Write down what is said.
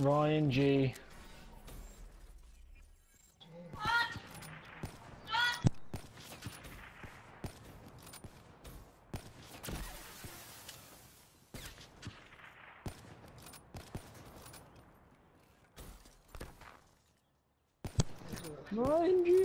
Ryan G. Ryan G.